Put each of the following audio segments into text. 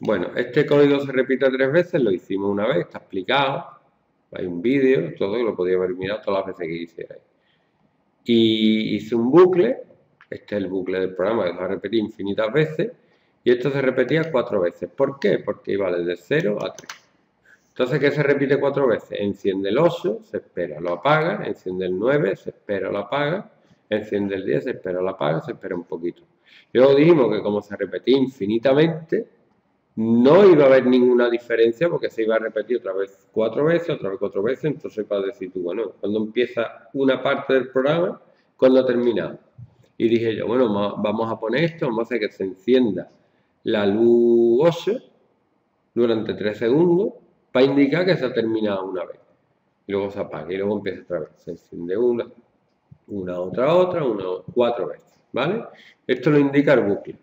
Bueno, este código se repite tres veces, lo hicimos una vez, está explicado. Hay un vídeo, todo, lo podía haber mirado todas las veces que quisierais. Y hice un bucle, este es el bucle del programa que a repetir infinitas veces, y esto se repetía cuatro veces. ¿Por qué? Porque iba desde 0 a 3. Entonces, ¿qué se repite cuatro veces? Enciende el 8, se espera, lo apaga, enciende el 9, se espera, lo apaga, enciende el 10, se espera, lo apaga, se espera un poquito. Luego dijimos que como se repetía infinitamente, no iba a haber ninguna diferencia porque se iba a repetir otra vez cuatro veces, otra vez cuatro veces, entonces para decir tú, bueno, cuando empieza una parte del programa, cuando termina. Y dije yo, bueno, vamos a poner esto, vamos a hacer que se encienda la luz 8 durante 3 segundos para indicar que se ha terminado una vez. Y luego se apaga y luego empieza otra vez. Se enciende una, una, otra, otra, una, cuatro veces. ¿Vale? Esto lo indica el bucle.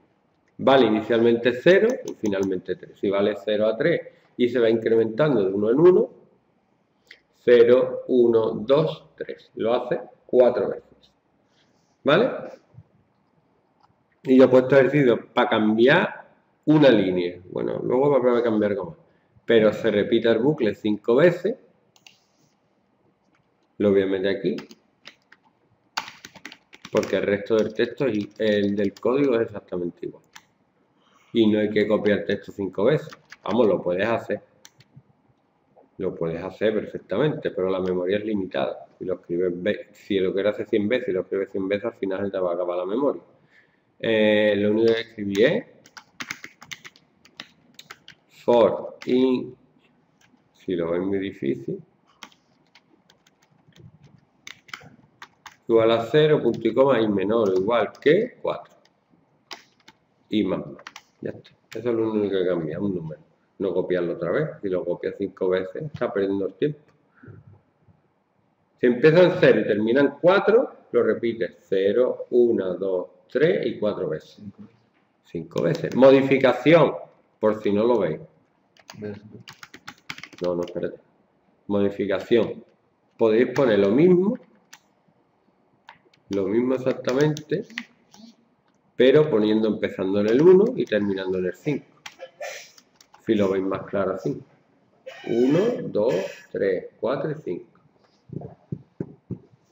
Vale inicialmente 0 y finalmente 3. Si vale 0 a 3 y se va incrementando de 1 en 1, 0, 1, 2, 3. Lo hace cuatro veces. ¿Vale? Y yo he puesto ejercicio para cambiar una línea. Bueno, luego va a cambiar como pero se repite el bucle cinco veces. Lo voy a meter aquí. Porque el resto del texto y el del código es exactamente igual. Y no hay que copiar texto cinco veces. Vamos, lo puedes hacer. Lo puedes hacer perfectamente, pero la memoria es limitada. Si lo escribes, si lo quieres hacer 100 veces y lo escribes 100 veces, al final se te va a acabar la memoria. Eh, lo único que escribí es for in, si lo ven muy difícil, igual a 0, punto y coma y menor o igual que 4. Y más, Ya está. Eso es lo único que cambia, un número. No copiarlo otra vez. Si lo copias 5 veces, está perdiendo el tiempo. Si empieza en 0 y termina en 4, lo repites 0, 1, 2, 3 y 4 veces. 5 veces. Modificación, por si no lo veis. No, no, espérate. Modificación. Podéis poner lo mismo, lo mismo exactamente, pero poniendo empezando en el 1 y terminando en el 5. Si lo veis más claro así. 1, 2, 3, 4 y 5.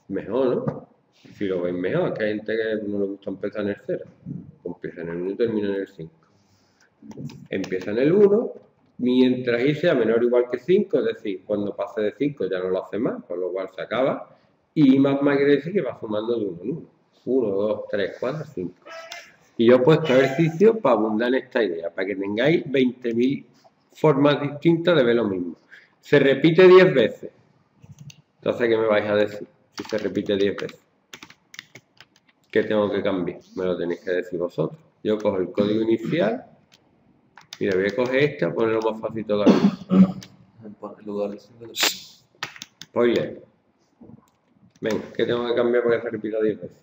Mejor, ¿no? Si lo veis mejor, que hay gente que no le gusta empezar en el 0. Empieza en el 1 y termina en el 5. Empieza en el 1 mientras y sea menor o igual que 5, es decir, cuando pase de 5 ya no lo hace más, con lo cual se acaba, y más más quiere decir que va sumando de 1 en 1. 1, 2, 3, 4, 5. Y yo he puesto ejercicio para abundar en esta idea, para que tengáis 20.000 formas distintas de ver lo mismo. Se repite 10 veces. Entonces, ¿qué me vais a decir? Si se repite 10 veces. ¿Qué tengo que cambiar? Me lo tenéis que decir vosotros. Yo cojo el código inicial Mira, voy a coger esta, ponerlo más fácil todavía. Spoiler. Venga, ¿qué tengo que cambiar para que se repita 10 veces?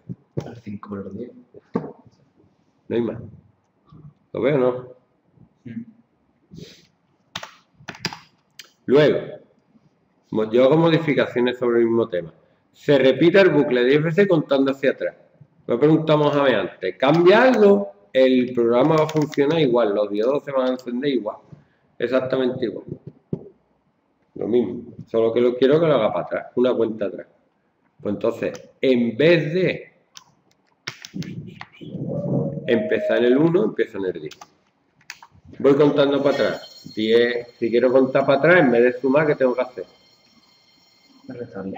5 por 10. No hay más. ¿Lo veo o no? Luego, yo hago modificaciones sobre el mismo tema. Se repite el bucle 10 veces contando hacia atrás. Lo preguntamos a. ¿Cambia algo? el programa va a funcionar igual, los diodos se van a encender igual, exactamente igual. Lo mismo, solo que lo quiero que lo haga para atrás, una cuenta atrás. Pues entonces, en vez de empezar en el 1, empiezo en el 10. Voy contando para atrás. 10, si quiero contar para atrás, en vez de sumar, ¿qué tengo que hacer? Restando.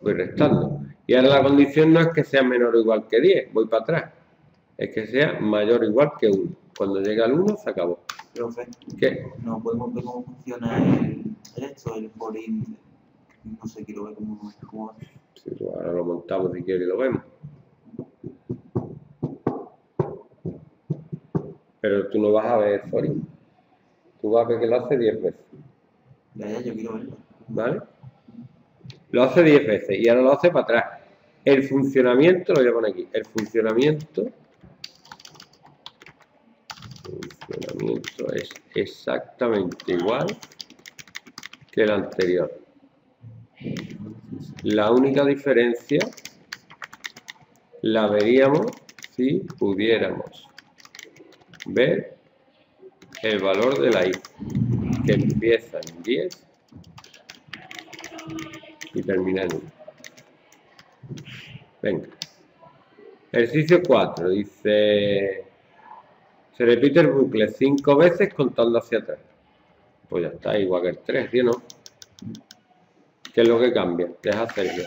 Voy restando. Y ahora la condición no es que sea menor o igual que 10, voy para atrás es que sea mayor o igual que 1. Cuando llega al 1 se acabó. Profe, ¿Qué? No podemos ver cómo funciona el, esto, el forín. No sé, quiero ver cómo, cómo va. Sí, pues ahora lo montamos si quieres y lo vemos. Pero tú no vas a ver el forín. Tú vas a ver que lo hace 10 veces. Ya, ya, yo quiero verlo. ¿Vale? Lo hace 10 veces y ahora lo hace para atrás. El funcionamiento, lo voy a poner aquí, el funcionamiento funcionamiento es exactamente igual que el anterior. La única diferencia la veríamos si pudiéramos ver el valor de la i, que empieza en 10 y termina en 1. Venga. Ejercicio 4 dice, se repite el bucle 5 veces contando hacia atrás. Pues ya está, igual que el 3, ¿sí no? ¿Qué es lo que cambia? Deja hacerlo.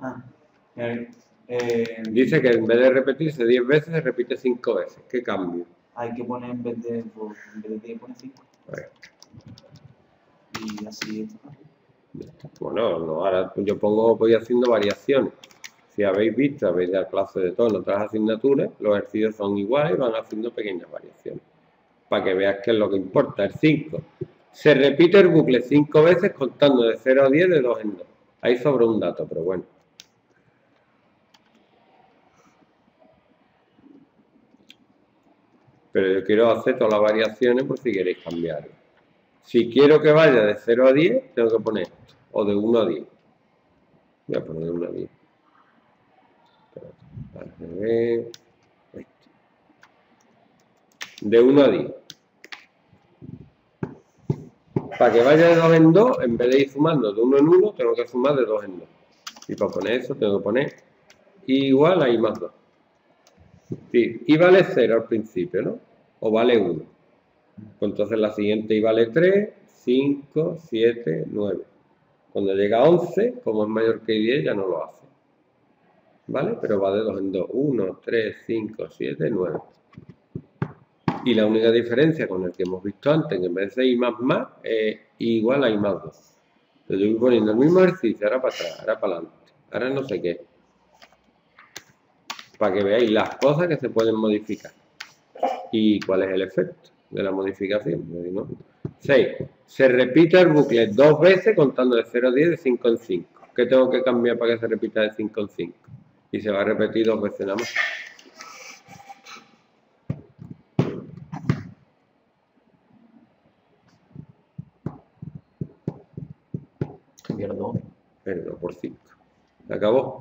Ah, eh, eh, Dice que en vez de repetirse 10 veces, se repite 5 veces. ¿Qué cambio? hay que poner en vez de, pues, en vez de 10 poner 5. A ver, Y así está. Bueno, no, ahora yo pongo, voy haciendo variaciones. Si habéis visto, habéis dado clase de todo en otras asignaturas, los ejercicios son iguales y van haciendo pequeñas variaciones. Para que veas qué es lo que importa. El 5. Se repite el bucle 5 veces contando de 0 a 10 de 2 en 2. Ahí sobra un dato, pero bueno. Pero yo quiero hacer todas las variaciones por si queréis cambiarlo. Si quiero que vaya de 0 a 10, tengo que poner esto. O de 1 a 10. Voy a poner de 1 a 10. Espérate, al revés. Este. De 1 a 10. Para que vaya de 2 en 2, en vez de ir sumando de 1 en 1, tengo que sumar de 2 en 2. Y para poner eso, tengo que poner igual a i más 2. Sí, i vale 0 al principio, ¿no? O vale 1. Pues entonces la siguiente i vale 3, 5, 7, 9. Cuando llega a 11, como es mayor que 10, ya no lo hace. ¿Vale? Pero va de 2 en 2. 1, 3, 5, 7, 9. Y la única diferencia con el que hemos visto antes, que en vez de i más más, es igual a i más 2. Entonces yo voy poniendo el mismo ejercicio, ahora para atrás, ahora para adelante, ahora no sé qué. Para que veáis las cosas que se pueden modificar. ¿Y cuál es el efecto de la modificación? 6. Se repite el bucle dos veces contando de 0 a 10 de 5 en 5. ¿Qué tengo que cambiar para que se repita de 5 en 5? Y se va a repetir dos veces nada más. cambiar 2. Perdón, por 5. Se acabó.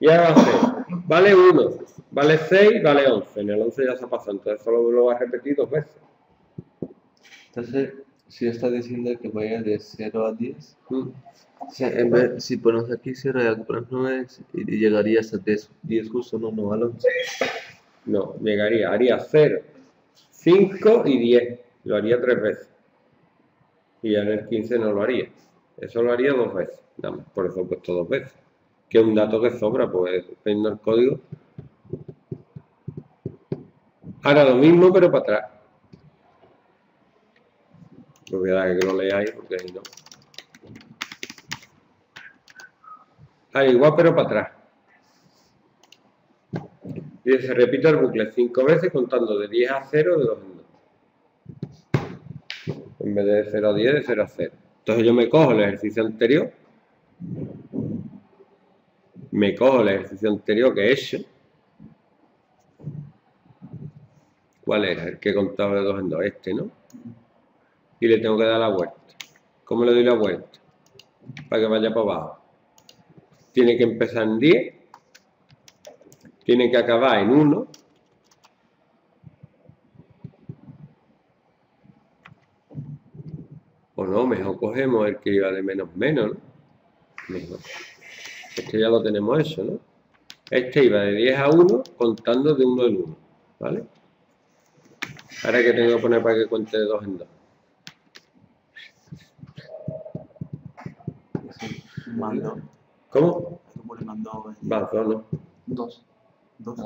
Y ahora va a vale 1, vale 6, vale 11. En el 11 ya se ha pasado, entonces solo lo va a repetir dos veces. Entonces, si está diciendo que vaya de 0 a 10, Mm. si, en vez- si pones aquí 0 y aquí pones 9, y llegaría hasta 10, 10 justo, no, no al 11. No, llegaría, haría 0, 5 y 10. Lo haría tres veces. Y ya en el 15 no lo haría. Eso lo haría dos veces. Nada más, por eso he puesto dos veces. Que es un dato que sobra, pues viendo el código. Ahora lo mismo, pero para atrás. Os voy a dar que lo leáis porque ahí no. Ah, igual, pero para atrás. Y se repite el bucle 5 veces contando de 10 a 0 de 2 en 2. En vez de 0 a 10, de 0 a 0. Entonces yo me cojo el ejercicio anterior. Me cojo el ejercicio anterior que he hecho. ¿Cuál era? El que contaba de 2 en 2. Este, ¿no? Y le tengo que dar la vuelta. ¿Cómo le doy la vuelta? Para que vaya para abajo. Tiene que empezar en 10 tiene que acabar en 1. O no, mejor cogemos el que iba de menos menos, ¿no? Mejor. Este ya lo tenemos hecho, ¿no? Este iba de 10 a 1 contando de 1 en 1, ¿vale? Ahora que tengo que poner para que cuente de 2 en 2. Más 2. ¿Cómo? Poner más 2. Va, 2, ¿no? 2. 2.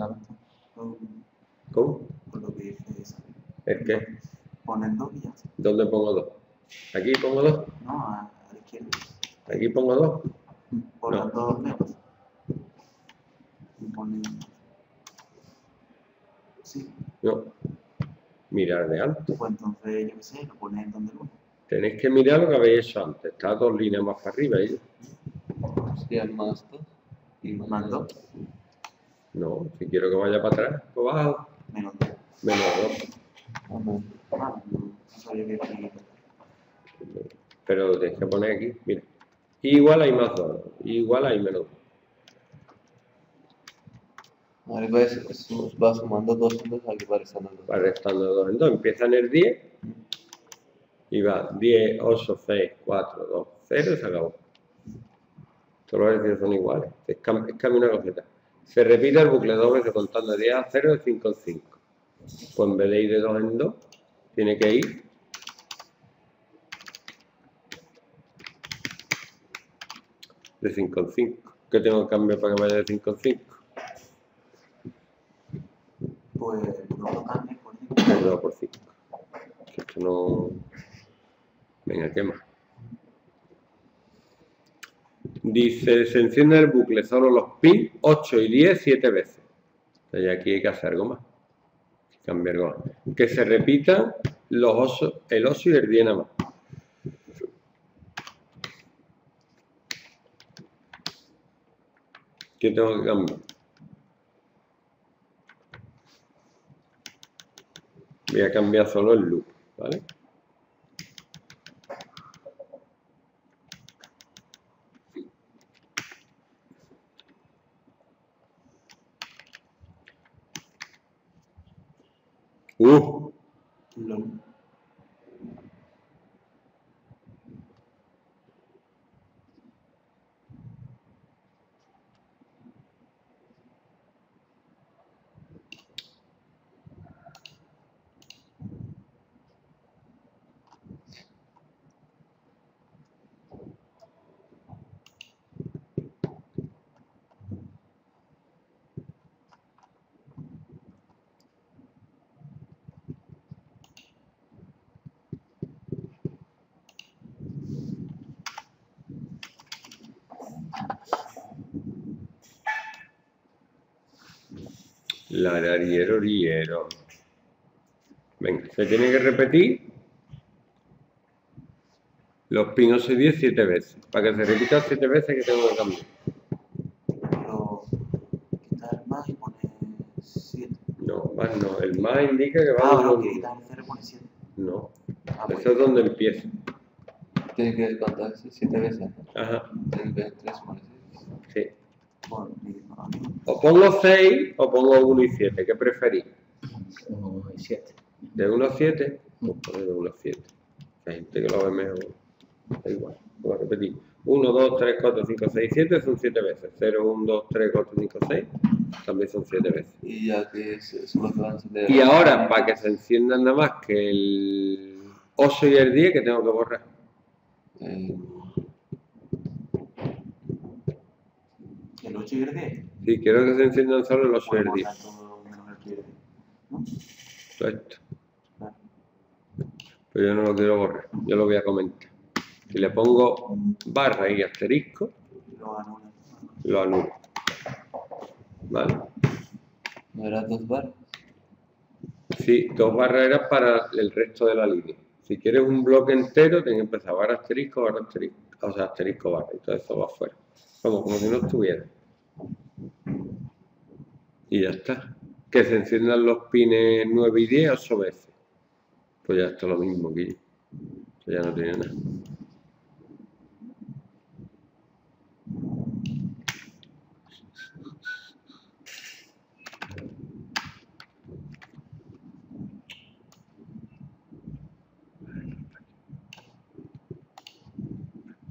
¿Cómo? Por lo que dice esa. ¿El qué? Ponen 2 y ya. ¿Dónde pongo 2? ¿Aquí pongo 2? No, a, la izquierda. ¿Aquí pongo 2? Por No. los dos menos. Y ponen. Sí, No. Mirar de antes. pues entonces yo qué sé, lo ponen donde lo Tenéis que mirar lo que habéis hecho antes. Está dos líneas más para arriba. ¿eh? Sería más 2 y más, 2, No, si quiero que vaya para atrás, pues bajo. menos 2. Menos dos. Amén. Ah, no, no sabía que era aquí. Pero tenéis que poner aquí. Mira. Igual hay más dos. Igual hay menos dos. Eso va sumando dos en dos, aquí va restando dos. va restando de 2 en 2. Empieza en el 10 y va 10, 8, 6, 4, 2, 0 y se acabó. Todos los ejercicios son iguales. Es, cam- es cambio una cosita. Se repite el bucle dos veces contando de 10 a 0 de 5 en 5. Pues en vez de ir de 2 en 2, tiene que ir de 5 en 5. ¿Qué tengo que cambiar para que vaya de 5 en 5? Pues no lo cambies por cinco. El 2 por 5. Que esto no. Venga, ¿qué más? Dice, se enciende el bucle solo los pins 8 y 10 7 veces. Y aquí hay que hacer algo más. Cambiar algo más. Que se repitan los osos, el 8 y el 10 nada más. ¿Qué tengo que cambiar? Voy a cambiar solo el loop, ¿vale? Larariero, riero. Venga, se tiene que repetir los pinos 10 siete veces. Para que se repita siete veces que tengo que cambiar. Pero quitar el más y poner 7. No, más no. El más indica que va Ah, a bueno, un- que quitar el 0 y pone 7. No, Ah, pues. eso es donde empieza. Tiene que contar siete veces. Ajá, El 23 pone seis. sí. Bueno, ni- no, O pongo 6 o pongo 1 y 7. ¿Qué preferís? 1 y 7. ¿De 1 a 7? Pues pongo de 1 a 7. Hay gente que lo ve mejor. Da igual, voy a repetir. 1, 2, 3, 4, 5, 6, 7 son 7 veces. 0, 1, 2, 3, 4, 5, 6 también son 7 veces. Y ya que se- encender. Y ahora, para que se enciendan nada más que el 8 y el 10, que tengo que borrar. Eh, El 8 y el 10. Sí, quiero que se enciendan solo el 8 y el Podemos 10. dar todo menos el 10. ¿No? Claro. Pero yo no lo quiero borrar, yo lo voy a comentar. Si le pongo barra y asterisco, lo anulo. ¿Vale? ¿No eran dos barras? Sí, dos barras eran para el resto de la línea. Si quieres un bloque entero, tienes que empezar barra asterisco, barra asterisco, o sea, asterisco barra, y todo eso va afuera. Como, como si no estuviera. Y ya está. Que se enciendan los pines 9 y 10 8 veces. Pues ya está lo mismo aquí. Ya no tiene nada.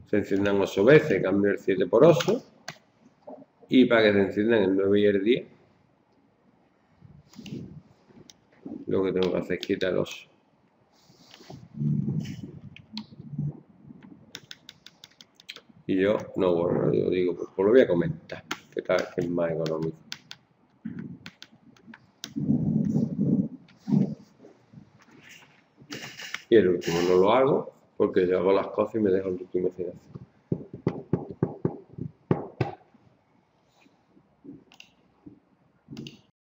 se enciendan 8 veces, cambio el 7 por 8 y para que se enciendan el 9 y el 10 lo que tengo que hacer es quitar el 8 y yo no borro, yo digo, pues, pues lo voy a comentar que tal vez es más económico. Y el último no lo hago porque yo hago las cosas y me dejo el último sin hacer